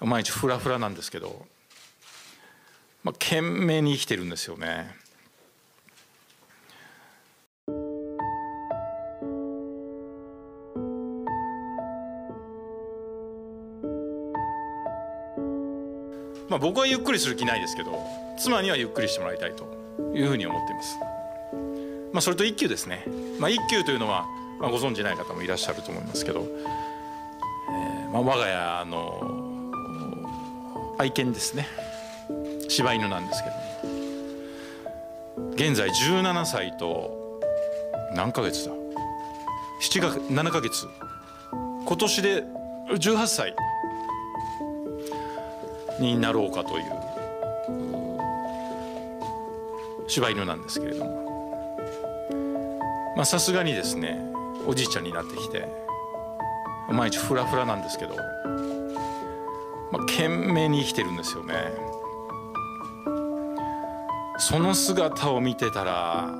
毎日フラフラなんですけど、まあ、懸命に生きてるんですよね。まあ、僕はゆっくりする気ないですけど妻にはゆっくりしてもらいたいというふうに思っています。まあ、それと一休ですね、まあ、一休というのは、まあ、ご存じない方もいらっしゃると思いますけど、えーまあ、我が家の愛犬ですね。柴犬なんですけど現在17歳と何ヶ月だ？7か7ヶ月。今年で18歳になろうかという。柴犬なんですけれども。まあさすがにですねおじいちゃんになってきて毎日フラフラなんですけど、まあ、懸命に生きてるんですよね。その姿を見てたら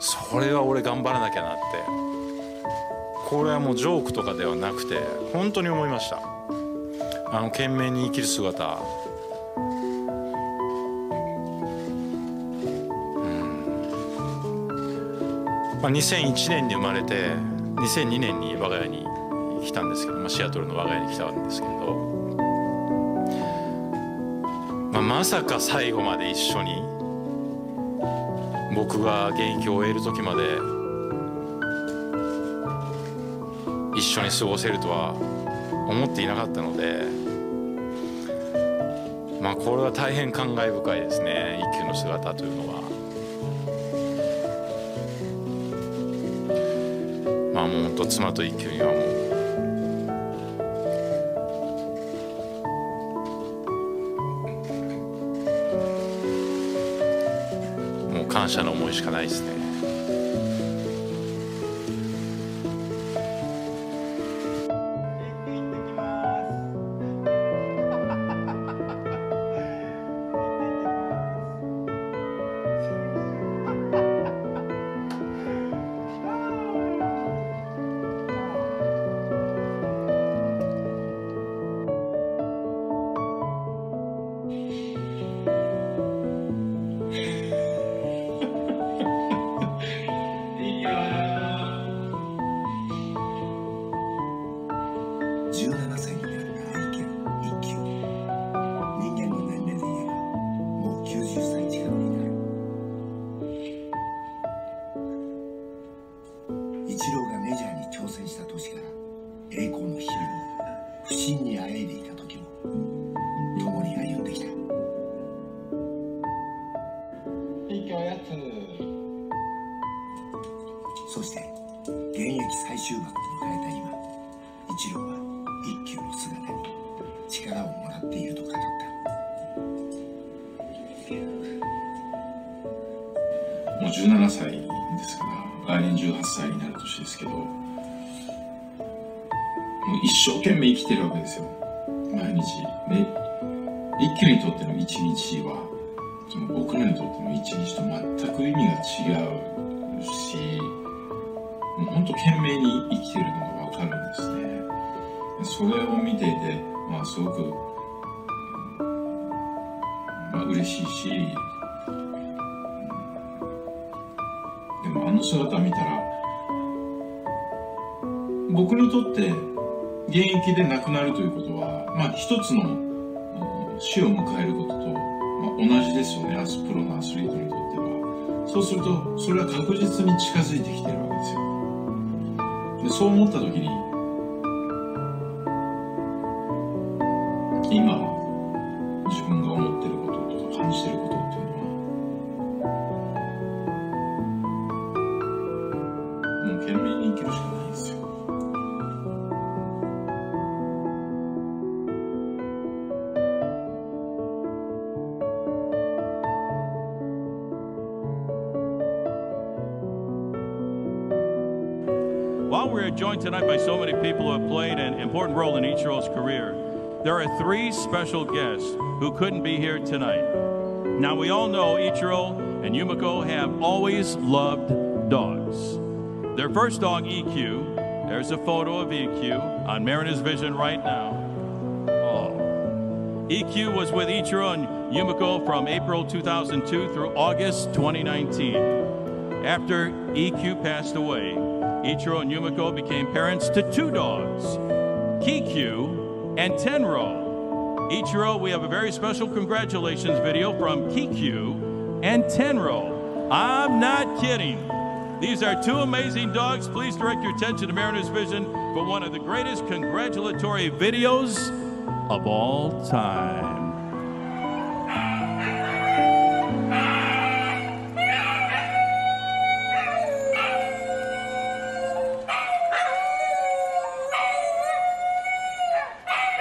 それは俺頑張らなきゃなって。これはもうジョークとかではなくて本当に思いました。あの懸命に生きる姿。まあ、2001年に生まれて2002年に我が家に来たんですけど、まあ、シアトルの我が家に来たんですけど、まあ、まさか最後まで一緒に僕が現役を終える時まで一緒に過ごせるとは思っていなかったのでまあこれは大変感慨深いですね一休の姿というのは。まあもう本当妻と一休にはもう感謝の思いしかないですね。17歳になった愛犬一休人間の年齢で言えばもう90歳近くになるイチローがメジャーに挑戦した年から栄光の日々も不振にあえいでいた時も共に歩んできた。一挙やつそして現役最終盤を迎えた今イチローは一休の姿に力をもらっていると語ったもう17歳ですから来年18歳になる年ですけどもう一生懸命生きてるわけですよ。毎日。で一休にとっての一日はその僕らにとっての一日と全く意味が違うしもう本当懸命に生きてるのが分かるんですね。それを見ていて、まあ、すごく、まあ、嬉しいしでもあの姿を見たら僕にとって現役で亡くなるということは、まあ、一つの死を迎えることと、まあ、同じですよねアスプロのアスリートにとっては。そうするとそれは確実に近づいてきてるわけですよ。でそう思った時に今自分が思ってることとか感じてることっていうのはもう懸命に生きるしかないんですよ While we're joined tonight by so many people who have played an important role in Ichiro's career, there are three special guests who couldn't be here tonight. Now, we all know Ichiro and Yumiko have always loved dogs. Their first dog, EQ, There's a photo of EQ on Mariners Vision right now. Oh. EQ was with Ichiro and Yumiko from April 2002 through August 2019. After EQ passed away, Ichiro and Yumiko became parents to two dogs, Kikyu and Tenro. Ichiro, we have a very special congratulations video from Kikyu and Tenro. I'm not kidding. These are two amazing dogs. Please direct your attention to Mariners Vision for one of the greatest congratulatory videos of all time.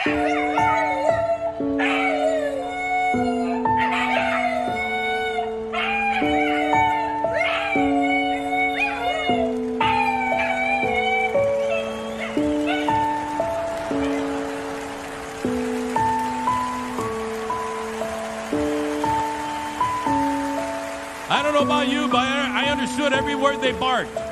I don't know about you, but I understood every word they barked.